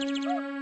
Música